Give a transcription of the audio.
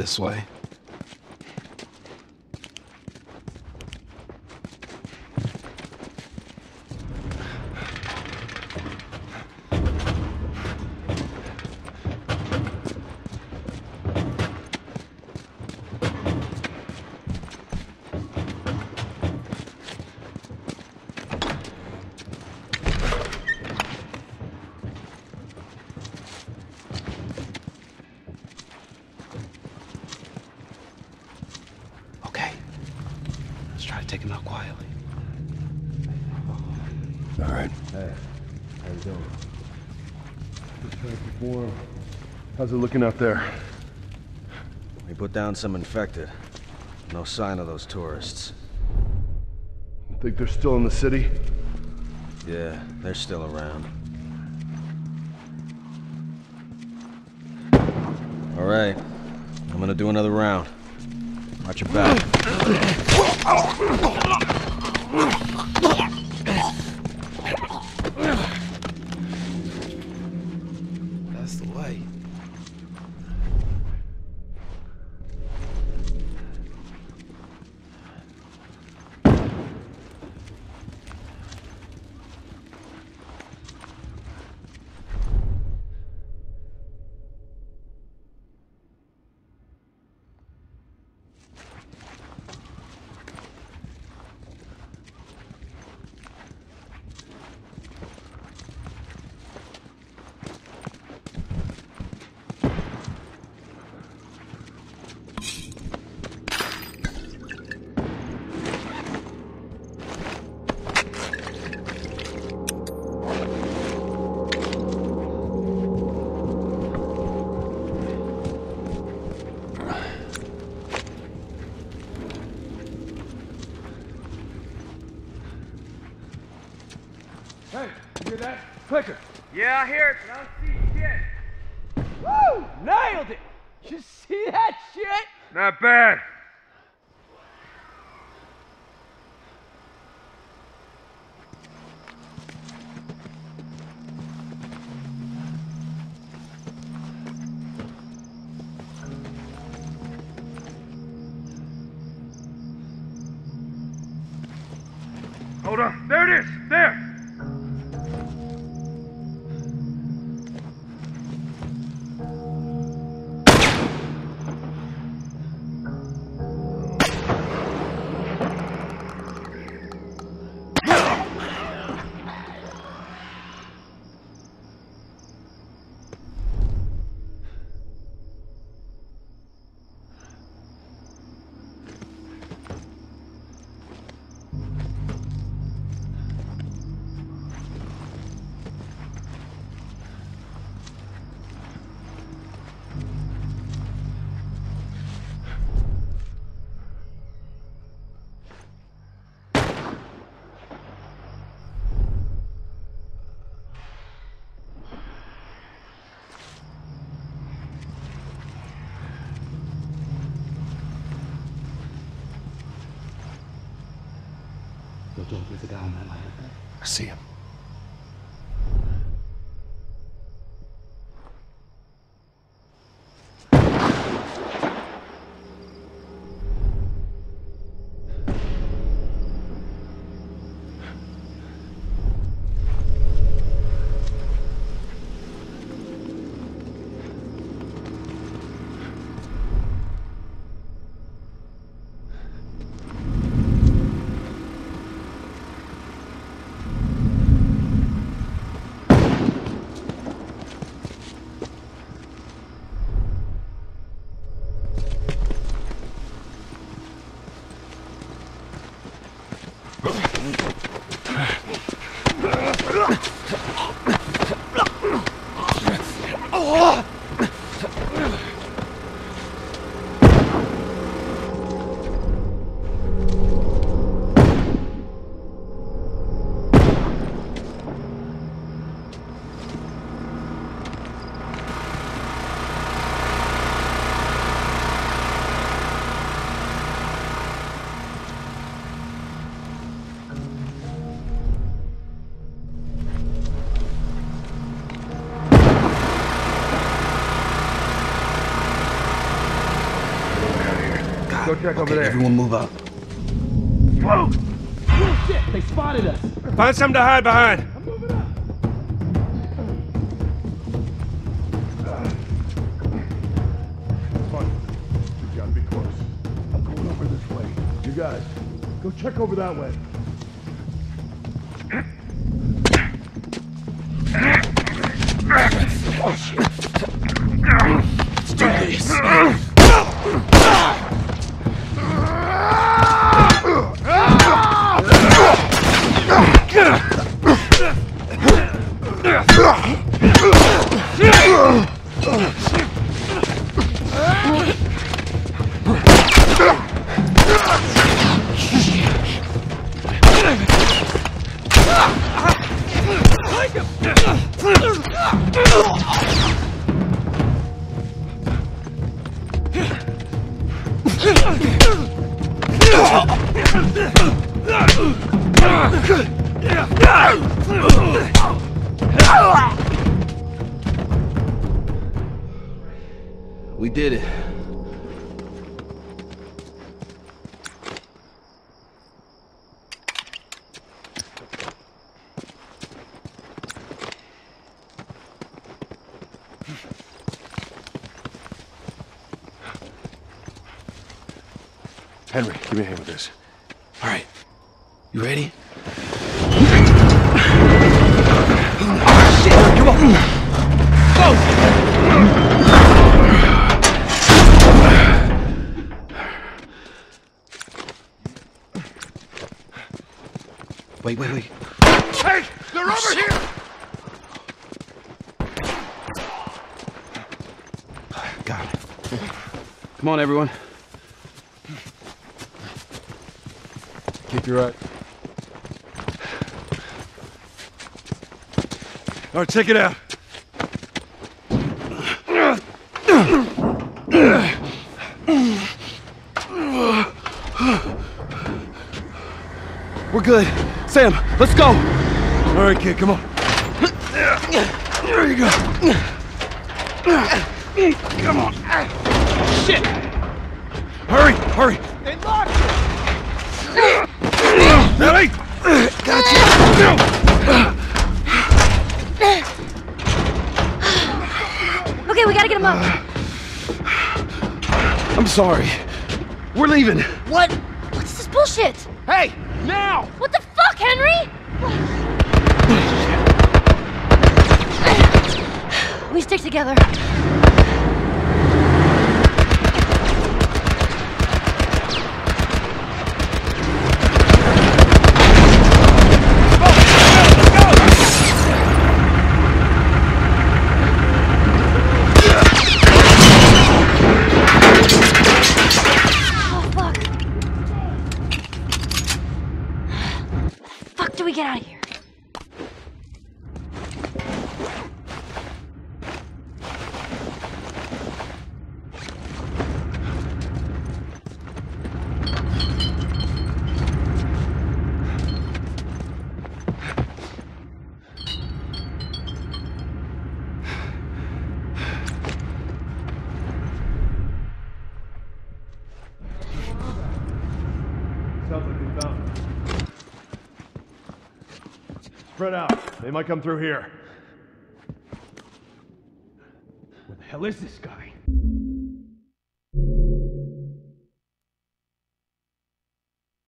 this way. Okay. Let's try to take him out quietly. All right. Hey, how you doing? Before. How's it looking out there? We put down some infected. No sign of those tourists. Think they're still in the city? Yeah, they're still around. All right, I'm gonna do another round. Watch your back. That's the way. Hey, you hear that? Clicker. Yeah, I hear it, but I don't see shit. Woo! Nailed it! You see that shit? Not bad. Hold on. There it is. There. Go talk with the guy on that ladder. I see him. Go check over there. everyone move up. Whoa! Oh shit, they spotted us. Find something to hide behind. I'm moving up. Fine. Gotta be close. I'm going over this way. You guys, go check over that way. Oh, Let's We did it. Henry, give me a hand with this. All right. You ready? Go! Wait, wait, wait. Hey! They're over here! Got it. Come on, everyone. Keep your right. All right, check it out. We're good. Sam, let's go. All right, kid, come on. There you go. Come on. Shit, Hurry, hurry. Ellie! Okay, we gotta get him up. I'm sorry. We're leaving. What? What's this bullshit? Hey, now! What the fuck, Henry? We stick together. Oh, fuck. Fuck do we get out of here? Sounds like they found. Spread out. They might come through here. Where the hell is this guy?